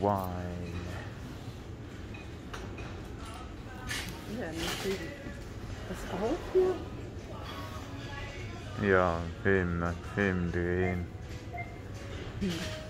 wine. Ja, natürlich. Das auch hier? Ja, Film, Film drehen. Leer.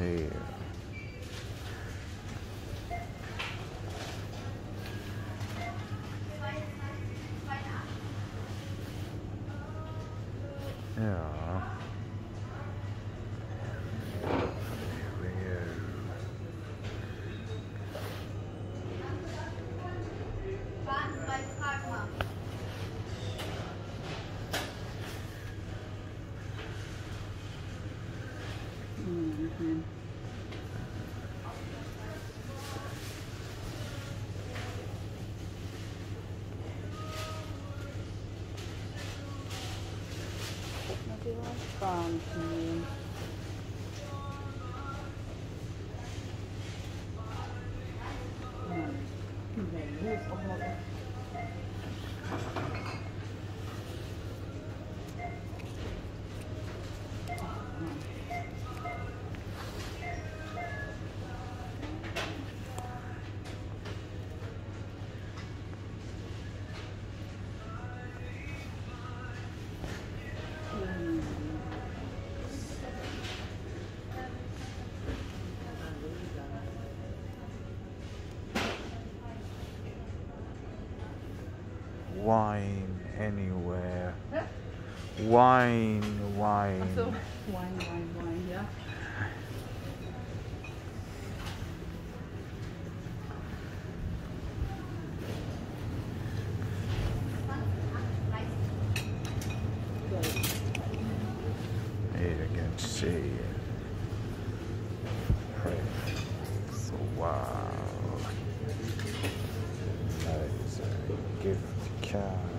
Ja. Leer. Na, die war Wine anywhere. Wine, wine. Ach so, Wein, Wein, Wein, ja. Here you can see it. So, wow. Chance.